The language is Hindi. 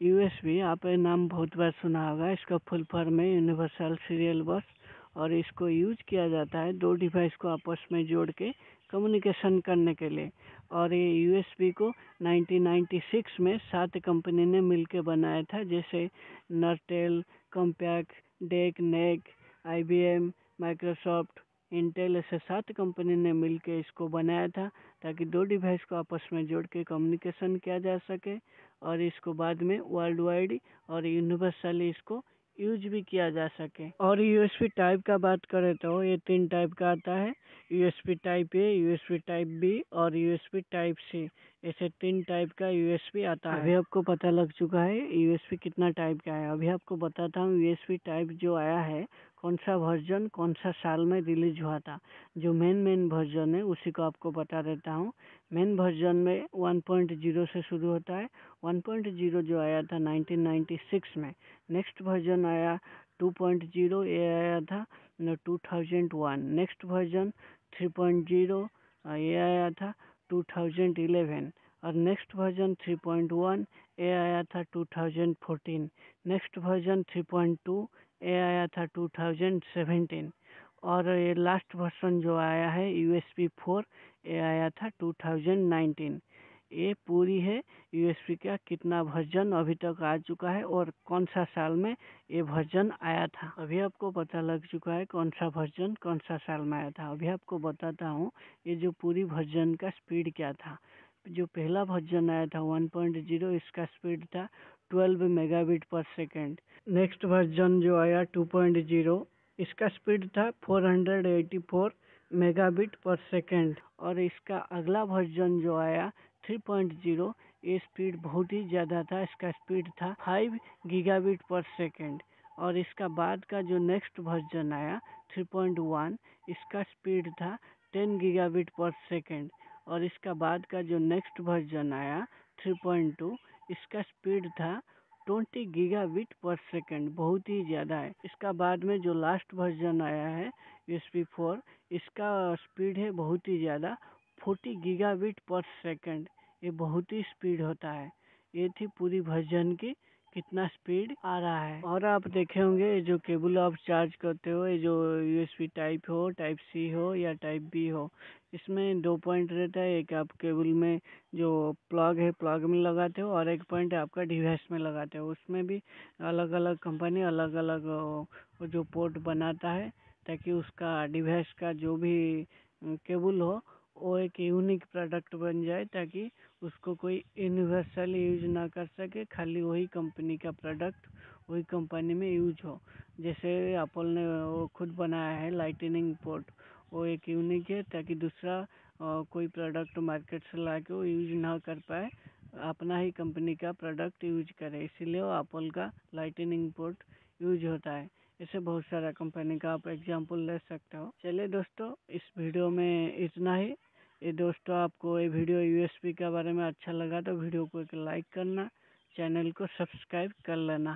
यूएसबी आप नाम बहुत बार सुना होगा, इसका फुल फॉर्म है यूनिवर्सल सीरियल बस और इसको यूज़ किया जाता है दो डिवाइस को आपस में जोड़ के कम्युनिकेशन करने के लिए। और ये यूएसबी को 1996 में सात कंपनी ने मिलकर बनाया था, जैसे Nortel Compaq DEC NEC IBM Microsoft Intel ऐसे सात कंपनी ने मिलकर इसको बनाया था, ताकि दो डिवाइस को आपस में जोड़ के कम्युनिकेशन किया जा सके, और इसको बाद में वर्ल्ड वाइड और यूनिवर्सली इसको यूज़ भी किया जा सके। और यूएसबी टाइप का बात करें तो ये तीन टाइप का आता है USB type A USB type B और यूएसबी टाइप सी ऐसे तीन टाइप का यूएसबी आता है। अभी आपको पता लग चुका है यूएसबी कितना टाइप का है। अभी आपको बताता हूँ यूएसबी टाइप जो आया है कौन सा वर्जन कौन सा साल में रिलीज़ हुआ था। जो मेन मेन वर्जन है, उसी को आपको बता देता हूँ। मेन वर्जन में 1.0 से शुरू होता है। 1.0 जो आया था 1996 में नेक्स्ट वर्जन आया 2.0 ये आया था 2001 नेक्स्ट वर्जन 3.0 ये आया था 2011 और नेक्स्ट वर्जन 3.1 ये आया था 2014 नेक्स्ट वर्जन 3.2 ये आया था 2017 और ये लास्ट वर्जन जो आया है यू एस पी फोर ये आया था 2019 ये पूरी है यूएसपी का कितना वर्जन अभी तक आ चुका है और कौन सा साल में ये वर्जन आया था। अभी आपको पता लग चुका है कौन सा वर्जन कौन सा साल में आया था। अभी आपको बताता हूँ ये जो पूरी वर्जन का स्पीड क्या था। जो पहला वर्जन आया था 1.0 इसका स्पीड था 12 megabit per second next version जो आया 2.0 इसका स्पीड था 484 मेगाबिट पर सेकेंड और इसका अगला वर्जन जो आया 3.0 ये स्पीड बहुत ही ज़्यादा था, इसका स्पीड था 5 गीगाबिट पर सेकेंड और इसका बाद का जो नेक्स्ट वर्जन आया 3.1 इसका स्पीड था 10 गीगाबिट पर सेकेंड और इसका बाद का जो नेक्स्ट वर्जन आया 3.2 इसका स्पीड था 20 गीगाबिट पर सेकेंड, बहुत ही ज़्यादा है। इसका बाद में जो लास्ट वर्जन आया है एस पी फोर इसका स्पीड है बहुत ही ज़्यादा 40 गीगाबिट पर सेकेंड। ये बहुत ही स्पीड होता है। ये थी पूरी वर्जन की कितना स्पीड आ रहा है। और आप देखे होंगे जो केबल आप चार्ज करते हो जो यूएसबी टाइप हो टाइप सी हो या टाइप बी हो, इसमें दो पॉइंट रहता है। एक आप केबल में जो प्लग है प्लग में लगाते हो और एक पॉइंट आपका डिवाइस में लगाते हो। उसमें भी अलग अलग कंपनी अलग अलग जो पोर्ट बनाता है, ताकि उसका डिवाइस का जो भी केबल हो वो एक यूनिक प्रोडक्ट बन जाए ताकि उसको कोई यूनिवर्सल यूज़ ना कर सके, खाली वही कंपनी का प्रोडक्ट वही कंपनी में यूज़ हो। जैसे एप्पल ने वो खुद बनाया है लाइटनिंग पोर्ट वो एक यूनिक है ताकि दूसरा कोई प्रोडक्ट मार्केट से ला के वो यूज़ ना कर पाए, अपना ही कंपनी का प्रोडक्ट यूज़ करे। इसीलिए वो एप्पल का लाइटनिंग पोर्ट यूज़ होता है। ऐसे बहुत सारा कंपनी का आप एग्ज़ाम्पल ले सकते हो। चलिए दोस्तों, इस वीडियो में इतना ही। ये दोस्तों आपको ये वीडियो यूएसपी के बारे में अच्छा लगा तो वीडियो को एक लाइक करना, चैनल को सब्सक्राइब कर लेना।